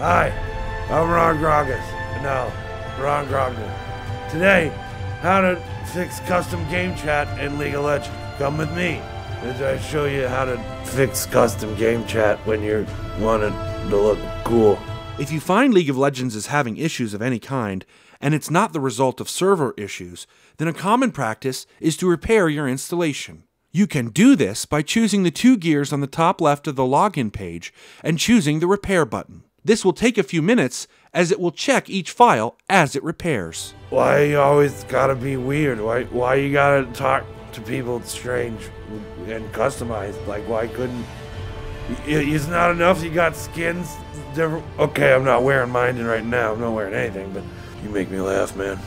Hi, I'm Ron Grogas. No, Ron Grogner. Today, how to fix custom game chat in League of Legends. Come with me as I show you how to fix custom game chat when you're wanting to look cool. If you find League of Legends is having issues of any kind, and it's not the result of server issues, then a common practice is to repair your installation. You can do this by choosing the two gears on the top left of the login page and choosing the repair button. This will take a few minutes as it will check each file as it repairs. Why you always gotta be weird? Why why you gotta talk to people strange and customized? Like why couldn't? It's not enough. You got skins different. Okay, I'm not wearing mine right now. I'm not wearing anything, but you make me laugh, man.